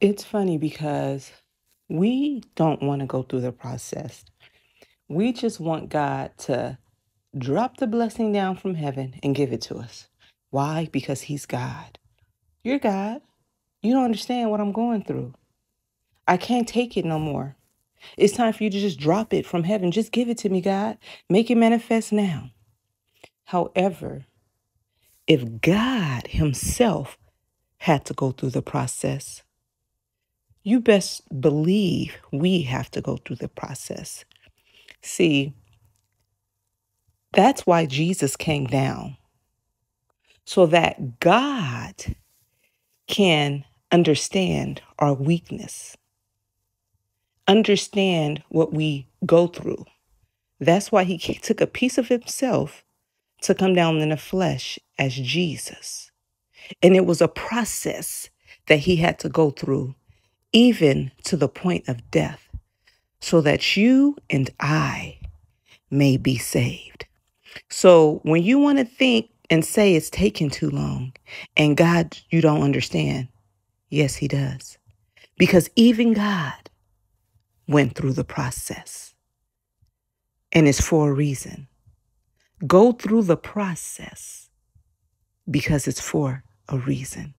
It's funny because we don't want to go through the process. We just want God to drop the blessing down from heaven and give it to us. Why? Because He's God. You're God. You don't understand what I'm going through. I can't take it no more. It's time for you to just drop it from heaven. Just give it to me, God. Make it manifest now. However, if God Himself had to go through the process, you best believe we have to go through the process. See, that's why Jesus came down, so that God can understand our weakness, understand what we go through. That's why he took a piece of himself to come down in the flesh as Jesus. And it was a process that he had to go through, even to the point of death, so that you and I may be saved. So when you want to think and say it's taking too long and God, you don't understand, yes, he does. Because even God went through the process and it's for a reason. Go through the process because it's for a reason.